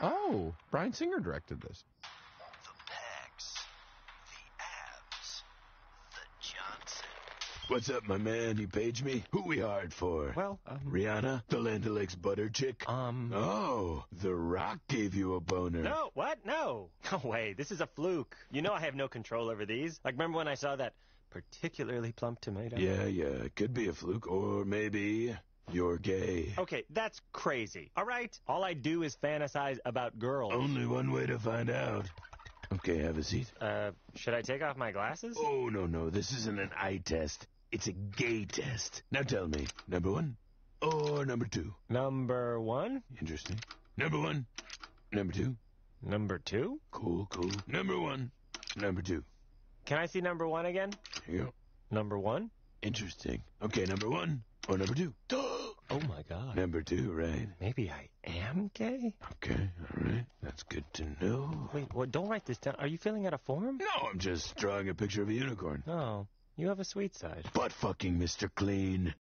Oh, Bryan Singer directed this. The pecs, the abs, the Johnson. What's up, my man? You page me? Who we hired for? Well, um, Rihanna? The Land O'Lakes butter chick? um, Oh, The Rock gave you a boner. No, what? No. No way. This is a fluke. You know I have no control over these. Like, remember when I saw that particularly plump tomato? Yeah, yeah, it could be a fluke, or maybe you're gay. Okay, that's crazy. All right? All I do is fantasize about girls. Only one way to find out. Okay, have a seat. Uh, should I take off my glasses? Oh, no, no, this isn't an eye test. It's a gay test. Now tell me, number one or number two? Number one? Interesting. Number one, number two. Number two? Cool, cool. Number one, number two. Can I see number one again? Here you go. Number one? Interesting. Okay, number one or number two? Oh my god. number two, right? Maybe I am gay? Okay, all right. That's good to know. Wait, well, don't write this down. Are you filling out a form? No, I'm just drawing a picture of a unicorn. Oh, You have a sweet side. Butt fucking Mr. Clean.